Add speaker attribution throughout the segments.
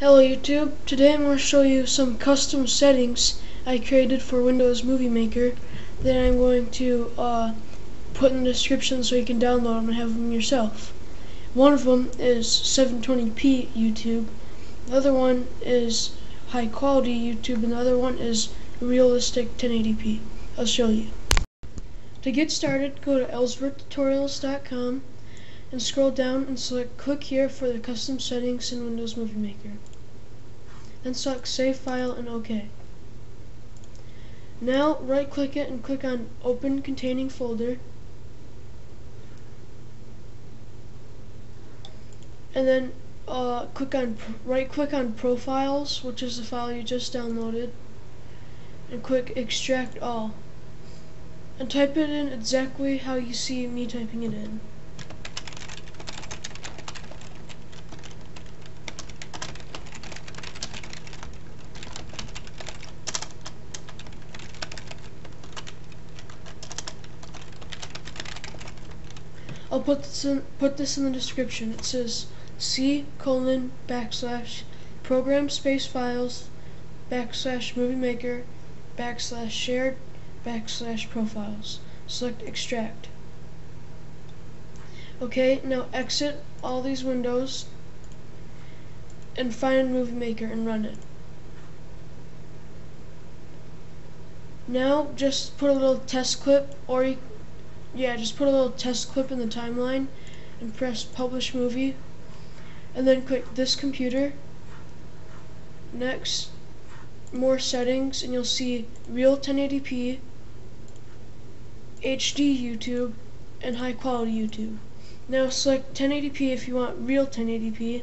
Speaker 1: Hello YouTube, today I'm going to show you some custom settings I created for Windows Movie Maker that I'm going to uh, put in the description so you can download them and have them yourself. One of them is 720p YouTube, the other one is high quality YouTube, and the other one is realistic 1080p. I'll show you. To get started, go to ellsworthtutorials.com and scroll down and select click here for the custom settings in Windows Movie Maker. Then select save file and OK. Now right click it and click on open containing folder and then uh, click on right click on profiles which is the file you just downloaded and click extract all and type it in exactly how you see me typing it in. I'll put this in, put this in the description. It says C colon backslash program space files backslash movie maker backslash shared backslash profiles. Select extract. Okay, now exit all these windows and find Movie Maker and run it. Now just put a little test clip or you yeah, just put a little test clip in the timeline and press publish movie. And then click this computer. Next more settings and you'll see real 1080p HD YouTube and high quality YouTube. Now select 1080p if you want real 1080p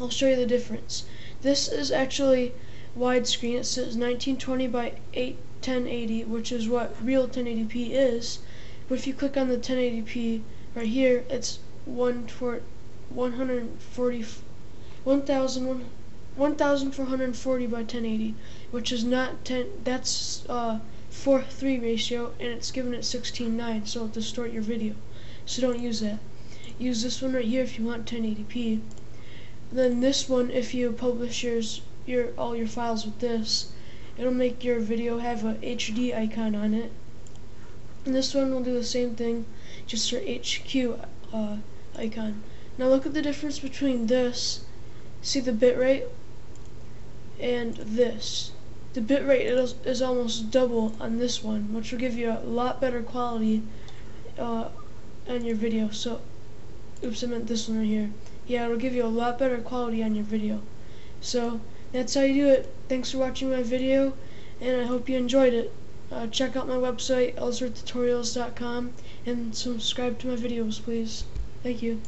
Speaker 1: I'll show you the difference. This is actually widescreen. It says 1920 by 8 1080 which is what real 1080p is but if you click on the 1080p right here, it's 1 for 140 1440 by 1080, which is not 10 that's uh 4:3 ratio and it's given it 16:9, so it'll distort your video. So don't use that. Use this one right here if you want 1080p. Then this one if you publish yours your all your files with this, it'll make your video have a HD icon on it and this one will do the same thing, just for HQ uh, icon. Now look at the difference between this, see the bitrate, and this. The bitrate is, is almost double on this one, which will give you a lot better quality uh, on your video. So, oops, I meant this one right here. Yeah, it'll give you a lot better quality on your video. So, that's how you do it. Thanks for watching my video, and I hope you enjoyed it. Uh, check out my website, ellsworthtutorials.com, and subscribe to my videos, please. Thank you.